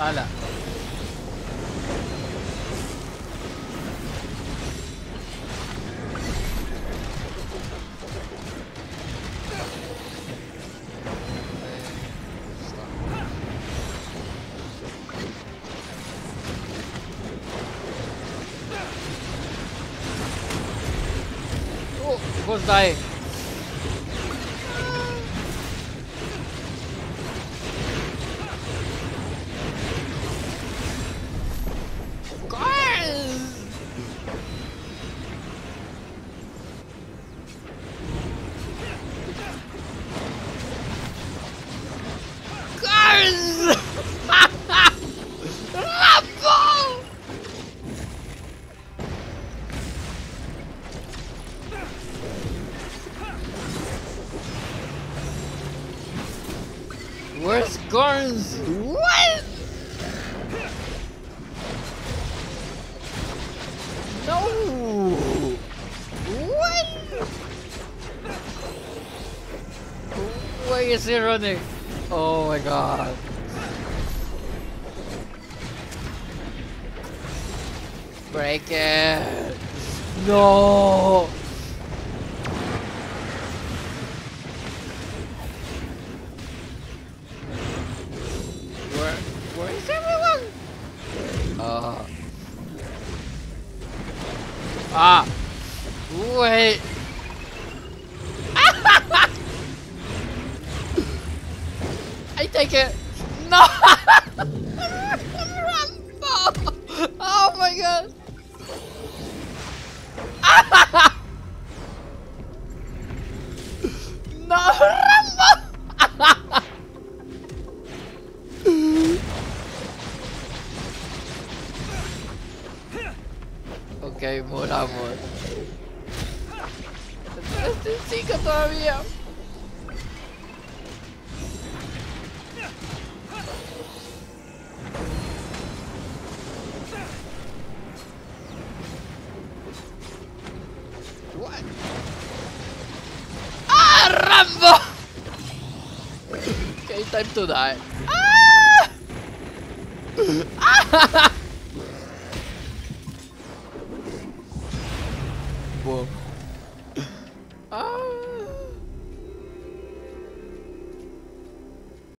Wala. Oh, who's dying? Where's Garns? What? No! What? Where is he running? Oh my god. Break it! No! Uh. Ah! Wait! I take it! No! Rambo! Oh my god! Ok, mora, amor. Este chica todavía. Okay, time to die. Ah! 啊。